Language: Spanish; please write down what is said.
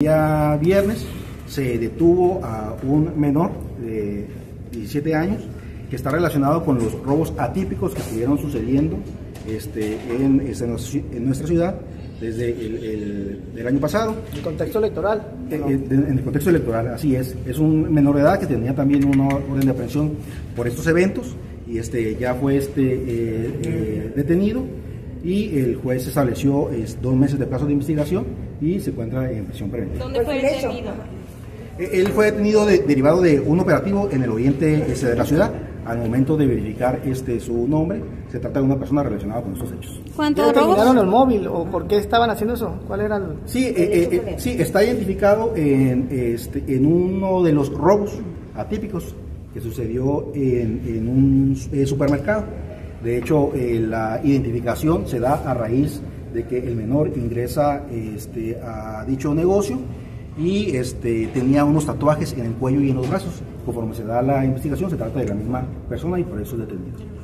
día viernes se detuvo a un menor de 17 años que está relacionado con los robos atípicos que estuvieron sucediendo este, en, este, en nuestra ciudad desde el, el, año pasado. ¿En contexto electoral? Eh, eh, en el contexto electoral, así es. Es un menor de edad que tenía también una orden de aprehensión por estos eventos y este, ya fue este, eh, detenido y el juez estableció es, dos meses de plazo de investigación y se encuentra en prisión preventiva. ¿Dónde fue detenido? Él fue detenido derivado de un operativo en el oriente este, de la ciudad. Al momento de verificar este su nombre, se trata de una persona relacionada con estos hechos. ¿Cuántos robos? el móvil o por qué estaban haciendo eso? ¿Cuál era el...? Sí, eh, eh, eh, sí está identificado en, este, en uno de los robos atípicos que sucedió en, en un supermercado. De hecho, la identificación se da a raíz de que el menor ingresa este, a dicho negocio y este, tenía unos tatuajes en el cuello y en los brazos. Conforme se da la investigación, se trata de la misma persona y por eso es detenido.